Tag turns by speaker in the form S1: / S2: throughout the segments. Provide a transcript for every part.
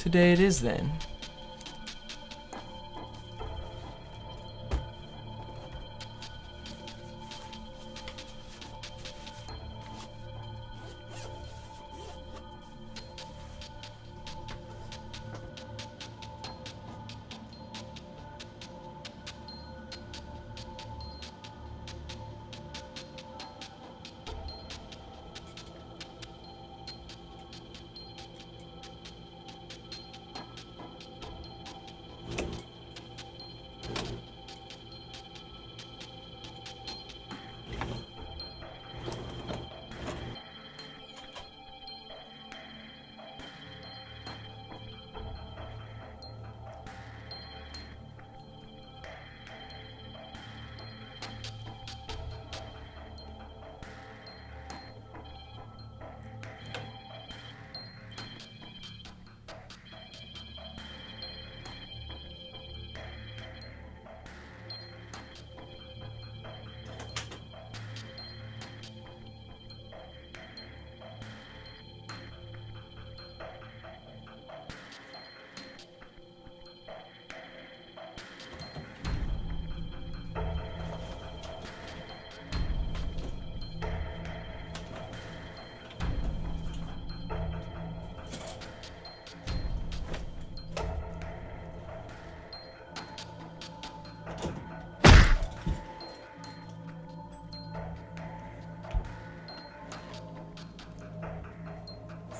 S1: Today it is then.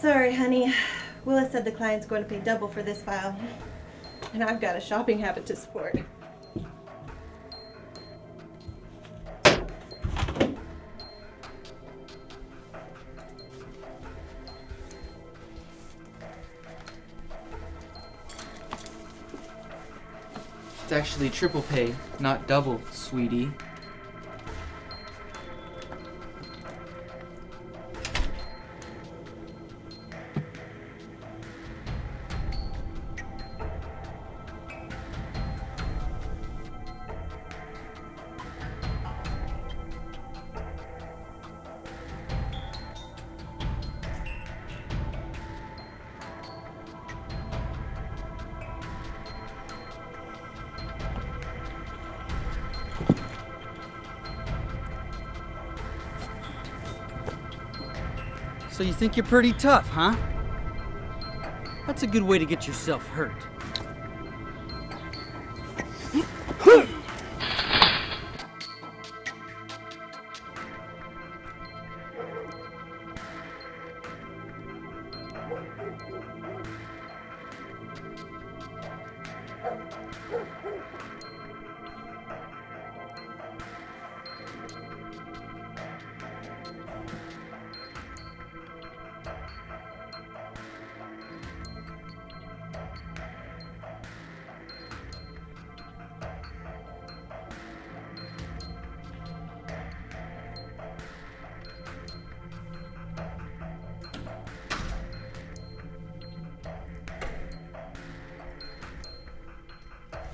S2: Sorry, honey. Willis said the client's going to pay double for this file. And I've got a shopping habit to support.
S1: It's actually triple pay, not double, sweetie.
S3: So you think you're pretty tough, huh? That's a good way to get yourself hurt.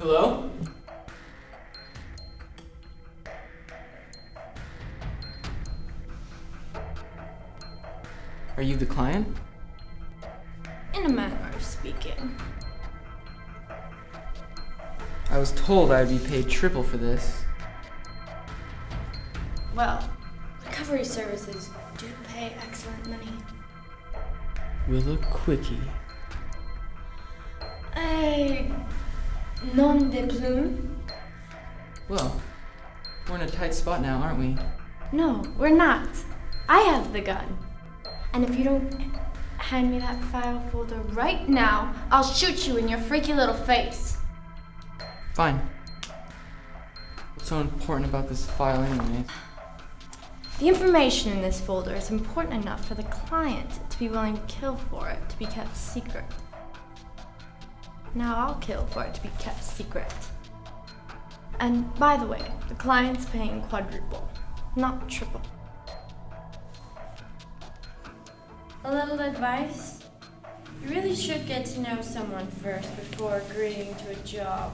S1: Hello? Are you the client?
S4: In a manner of speaking.
S1: I was told I'd be paid triple for this.
S4: Well, recovery services do pay excellent money.
S1: Willa Quicke.
S4: A nom de plume?
S1: Well, we're in a tight spot now, aren't we?
S4: No, we're not. I have the gun. And if you don't hand me that file folder right now, I'll shoot you in your freaky little face.
S1: Fine. What's so important about this file, anyway?
S4: The information in this folder is important enough for the client to be willing to kill for it to be kept secret. Now I'll kill for it to be kept secret. And by the way, the client's paying quadruple, not triple. A little advice? You really should get to know someone first before agreeing to a job.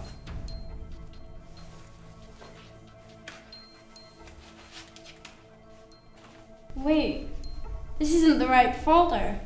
S4: Wait, this isn't the right folder.